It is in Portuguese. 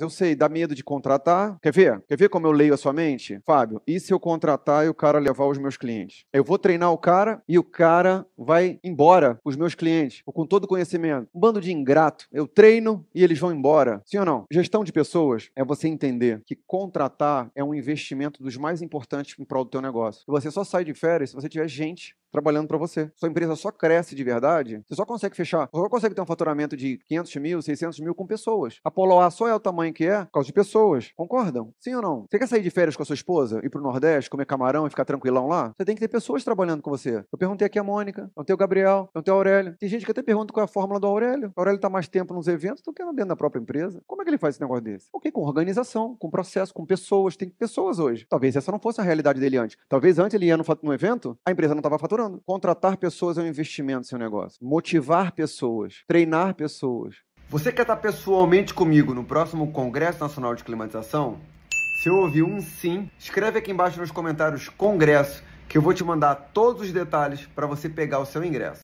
Eu sei, dá medo de contratar. Quer ver? Quer ver como eu leio a sua mente? Fábio, e se eu contratar e o cara levar os meus clientes? Eu vou treinar o cara e o cara vai embora com os meus clientes, com todo o conhecimento. Um bando de ingrato. Eu treino e eles vão embora. Sim ou não? Gestão de pessoas é você entender que contratar é um investimento dos mais importantes em prol do teu negócio. E você só sai de férias se você tiver gente trabalhando para você. Sua empresa só cresce de verdade, você só consegue fechar, só consegue ter um faturamento de 500 mil, 600 mil com pessoas. A Poloar só é o tamanho que é por causa de pessoas. Concordam? Sim ou não? Você quer sair de férias com a sua esposa, ir pro Nordeste, comer camarão e ficar tranquilão lá? Você tem que ter pessoas trabalhando com você. Eu perguntei aqui a Mônica, eu tenho o Gabriel, eu tenho o Aurélio. Tem gente que até pergunta qual é a fórmula do Aurélio. O Aurélio tá mais tempo nos eventos do que dentro da própria empresa. Como é que ele faz esse negócio desse? Ok, com organização, com processo, com pessoas. Tem pessoas hoje. Talvez essa não fosse a realidade dele antes. Talvez antes ele ia no, no evento, a empresa não estava faturando. Contratar pessoas é um investimento no seu negócio. Motivar pessoas, treinar pessoas. Você quer estar pessoalmente comigo no próximo Congresso Nacional de Climatização? Se eu ouvir um sim, escreve aqui embaixo nos comentários Congresso, que eu vou te mandar todos os detalhes para você pegar o seu ingresso.